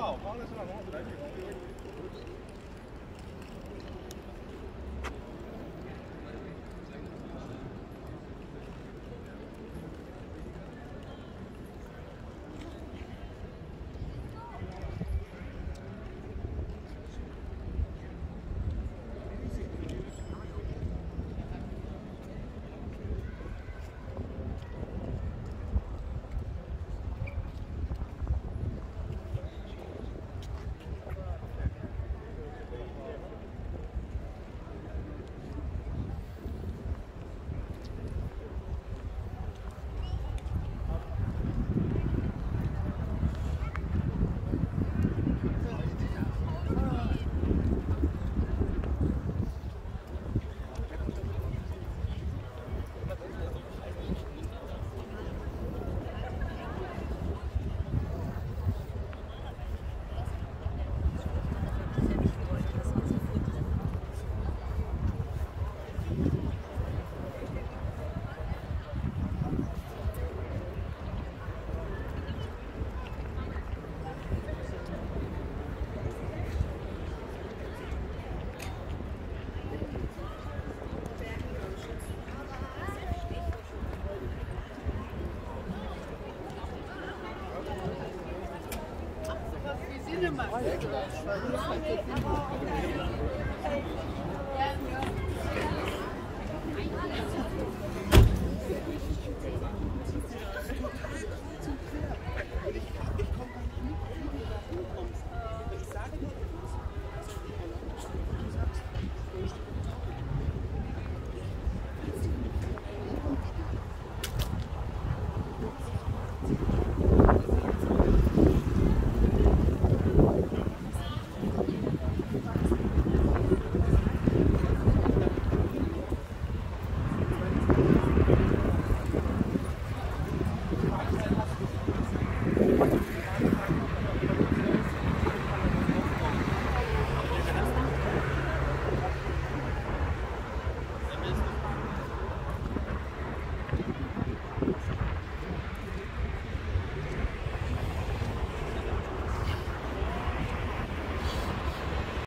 操，刚才是那东西来劲。Yeah, yeah.